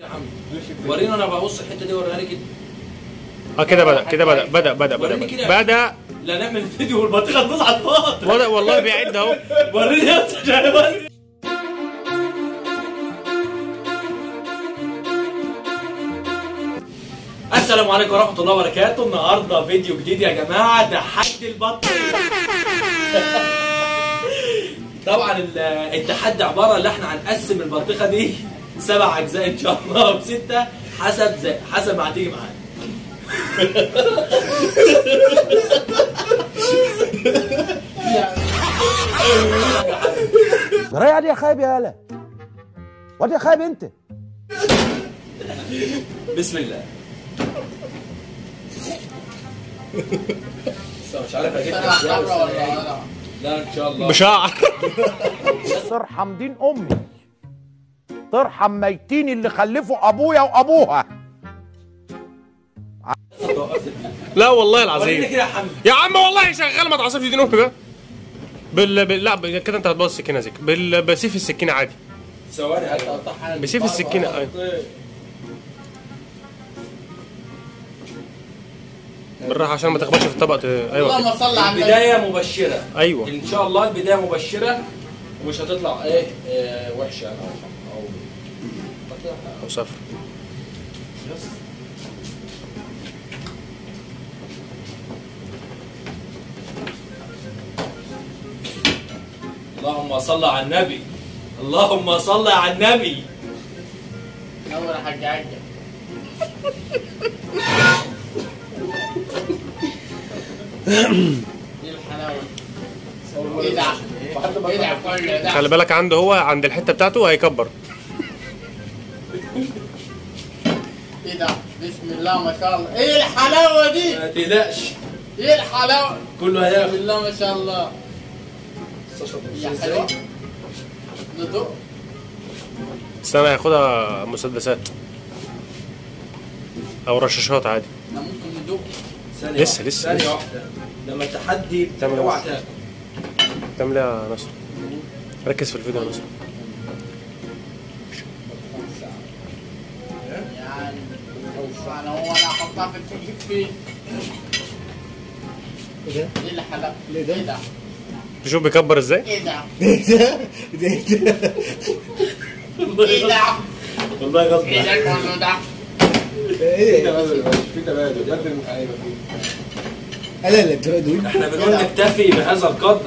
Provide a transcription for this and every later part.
يا عم ورينا أنا ببص الحتة دي وريها لي كده. آه كده بدأ كده بدأ بدأ بدأ بدأ وريني. بدأ. لا نعمل فيديو والبطيخة على الفاضي. بدا والله بيعد أهو. وريني يا اسطى شهوان. السلام عليكم ورحمة الله وبركاته. النهارده فيديو جديد يا جماعة. تحدي البطيخ طبعا ال- التحدي عبارة إن إحنا هنقسم البطيخة دي سبع أجزاء إن شاء الله أو ستة حسب زي حسب ما هتيجي معانا. رايح يا خايب يا هلا. واد يا خايب أنت. بسم الله. مش عارف أجيب لا إن شاء الله. بشعر ترحم دين أمي. ترحم ميتين اللي خلفوا أبويا وأبوها. لا والله العظيم. يا عم والله شغال ما تعصبش دي نوبه بقى بال... بال... لا ب- كده انت هتبوظ السكينة زيك. بال... بسيف السكينة عادي. ثواني هتقطعها بسيف السكينة أيوه بالراحة عشان ما تخبطش في الطبق. أيوه. اللهم صل على النبي. البداية مبشرة. أيوه. إن شاء الله البداية مبشرة ومش هتطلع إيه وحشة. أو أو صفر اللهم صل على النبي. اللهم صل على النبي. نور حاج عجل إيه الحلاوة ده؟ ده؟ كل ده. خلي بالك عنده هو عند الحتة بتاعته هيكبر إيه ده بسم الله ما شاء الله. إيه الحلاوة دي؟ ما تقلقش. إيه الحلاوة؟ كله بسم هياخد الله ما شاء الله. يا حلوة ندوق استنى هياخدها مسدسات. أو رشاشات عادي. إحنا ممكن ندوق ثانية لسه- لسه- ثانية لسه. واحدة. لما التحدي أوعى؟ تاكل. تعمل إيه يا نصر ركز في الفيديو يا نصر يعني أنا أنا احطها في التكييف فين إيه الحلاوه إيه ده تشوف بيكبر إزاي إيه ده والله إيه ده والله غصب إيه ده كله ده في تبادل بس في تبادل بدل أيوه لا لا تبادل إحنا بنقول نكتفي بهذا القدر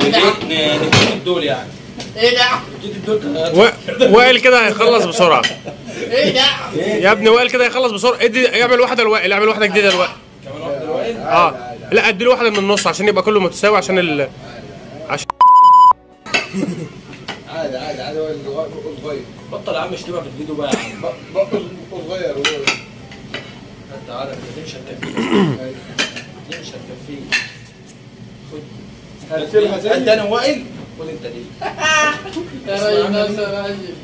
ونجيب- ن- نبتدي الدول يعني إيه ده نبتدي الدول. وائل كده هيخلص بسرعة إيه ده يا ابني وائل كده هيخلص بسرعة. ادي اعمل واحدة لوائل اعمل واحدة جديدة لوائل. كمان واحدة دلوقتي آه. لا ادي له واحدة من النص عشان يبقى كله متساوي عشان ال... عشان عادي عادي عادي الغ- صغير. بطل يا عم اشتمها في الفيديو بقى. يا عم ب- بقى صغير انت عارف دي مش هتكفيك دي مش هتكفيك خد. تاني أنا وائل؟ خد انت دي. يا راجل يا راجل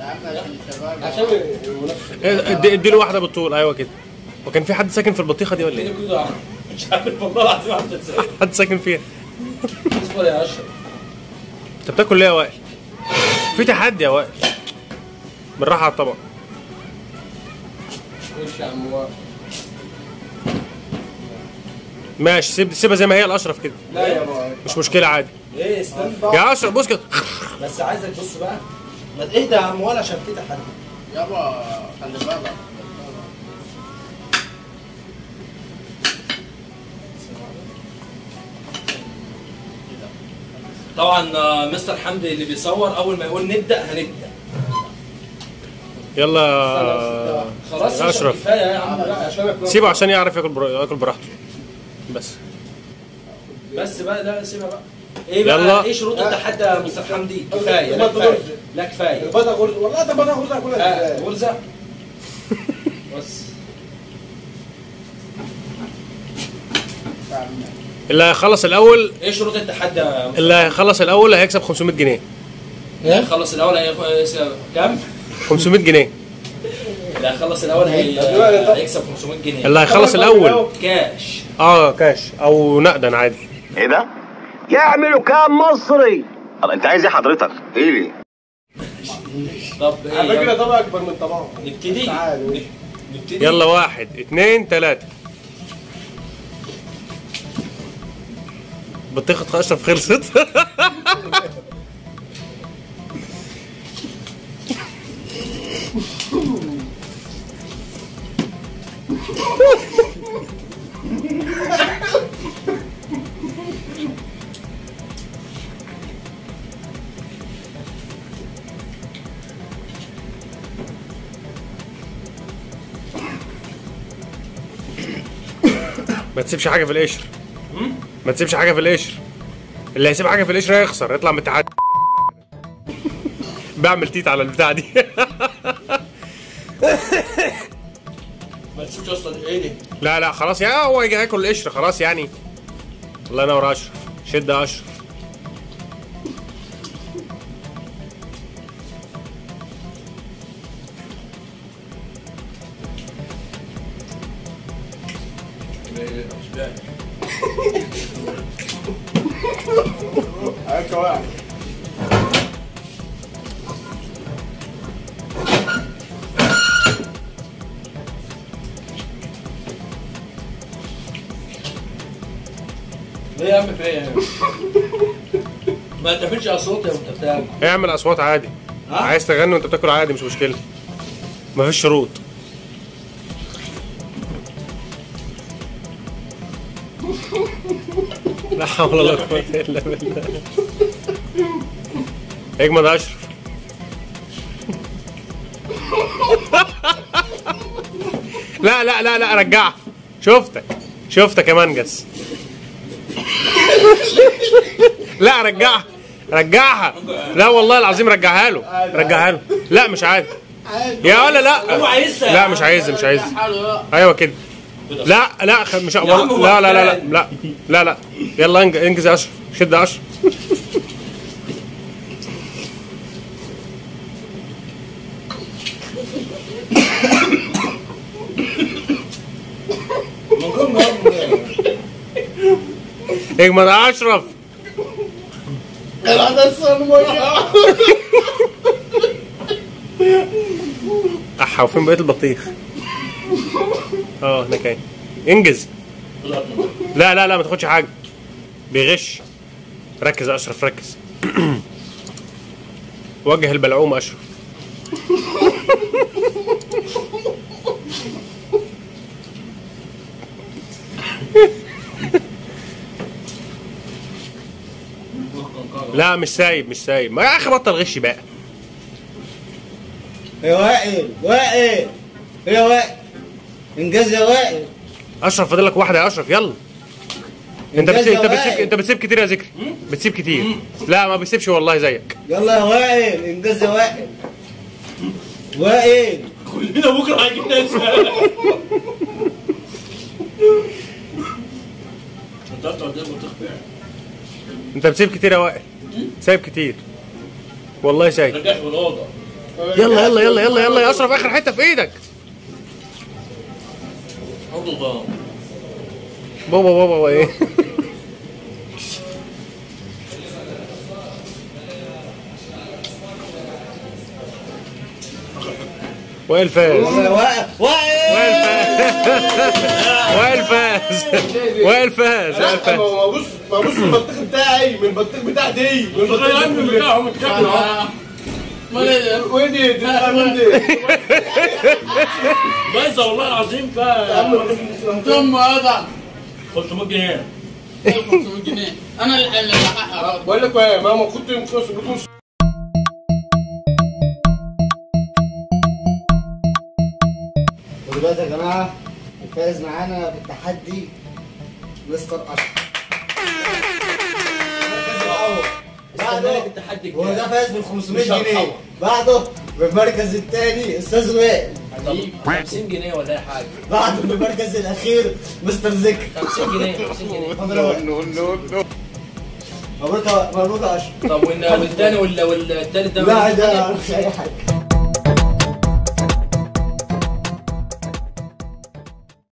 عشان شباب عشان المنافسه ادي ادي له واحدة بالطول. أيوه كده. وكان في حد ساكن في البطيخة دي ولا إيه؟ مش عارف والله العظيم حد ساكن فيها. اصبر يا أشرف؟ أنت بتاكل ليه يا وائل؟ في تحدي يا وائل. بالراحة على الطبق. خش يا عم هو ماشي سيب سيبها زي ما هي الأشرف كده. لا يا بابا. مش مشكلة عادي. إيه استنى. يا أشرف بص كده. بس عايزك بص بقى. ما اهدى يا عم ولا عشان في تحدي يابا خلي بالك. طبعا آه، مستر حمدي اللي بيصور أول ما يقول نبدأ هنبدأ. يلا خلاص يا أشرف. كفاية يا عم. أكل- سيبه عشان يعرف ياكل برا... ياكل براحته. بس. بس بقى لا سيبها بقى. إيه بقى؟ يلا. إيه شروط التحدي يا مستر حمدي؟ كفاية لا كفاية. لا كفاية. غرزه والله طب أنا غرزه كلها آه، غرزة. بس. اللي هيخلص الأول إيه شروط التحدي يا مستر؟ اللي هيخلص الأول هيكسب 500 جنيه. خلص الأول هيكسب كام؟ 500 جنيه. اللي هيخلص الأول هي- هيكسب 500 جنيه. اللي هيخلص الأول. كاش. آه كاش. أو نقدا عادي. إيه ده؟ يعملوا كام مصري طب انت عايز إيه حضرتك؟ إيه ليه؟ طب إيه على فكرة. طبق أكبر من طبقه نبتدي. نبتدي يلا واحد اتنين تلاتة بطيخة اشرف خلصت ما تسيبش حاجة في القشر. ما تسيبش حاجة في القشر. اللي هيسيب حاجة في القشر هيخسر. يطلع من التحدي بعمل تيت على البتاع دي. ما تشوفش أصلا إيه دي لا لا خلاص يا هو يجي ياكل القشر خلاص يعني. الله ينور أشرف. شد أشرف. ليه يا عم في إيه؟ ما تعملش اصوات يا وأنت بتاكل. اعمل اصوات عادي. ها؟ عايز تغني وأنت بتاكل عادي مش مشكلة. مفيش شروط. لا حول ولا قوة إلا بالله. اجمد يا اشرف لا لا لا لا رجعها. شفتك. شفتك يا منجس. لا رجعها. رجعها. لا والله العظيم رجعها له. رجعها له. لا مش عادي يا ولا لا. لا مش عايزها مش لا أيوه كده. لا لا مش لا لا لا لا. لا. لا لا. يلا انج- انجز يا اشرف شد يا اشرف اجمد أشرف. أحا وفين بقيه البطيخ؟ آه هناك اهي إنجز. لا لا لا ما تاخدش حاجة. بيغش ركز يا أشرف ركز. وجه البلعوم أشرف. لا مش سايب مش سايب. ما يا أخي بطل غش بقى. يا وائل وائل يا وائل. انجاز يا وائل. أشرف فاضل لك واحدة يا أشرف يلا. أنت بتسيب أنت بتسيب. أنت بتسيب كتير يا ذكري بتسيب كتير. لا ما بيسيبش والله زيك. يلا يا وائل انجاز يا وائل. وائل. كلنا بكرة فين؟ أنت بتسيب كتير يا وائل. سايب كتير. والله سايب. يلا يلا يلا يلا يلا يا أشرف آخر حتة في إيدك. الغام بابا بابا إيه؟ وائل فاز؟ وائل فاز وائل فاز وائل فاز ما بص ما بص البطيخ بتاعي من البطيخ بتاع دي من البطيخ بتاعهم اتكلم أهو. وين دي؟ من دي؟ بايظه والله العظيم فا ثم هذا 500 جنيه. 500 جنيه أنا اللي بقول لك إيه ماما كنت بتكون ودلوقتي يا جماعة الفائز معانا بالتحدي مستر أشرف. بعده. التحدي هو ده فاز بال 500 مش جنيه. بعده بالمركز الثاني أستاذ وائل. طب 50 جنيه ولا أي حاجة؟ بعده بالمركز الأخير مستر ذكر. 50 جنيه 50 جنيه. اتفضل يا وائل. مبروك يا- مبروك يا أشرف. طب وال- والتاني ولا والتالت ده؟ لا ده مش أي حاجة.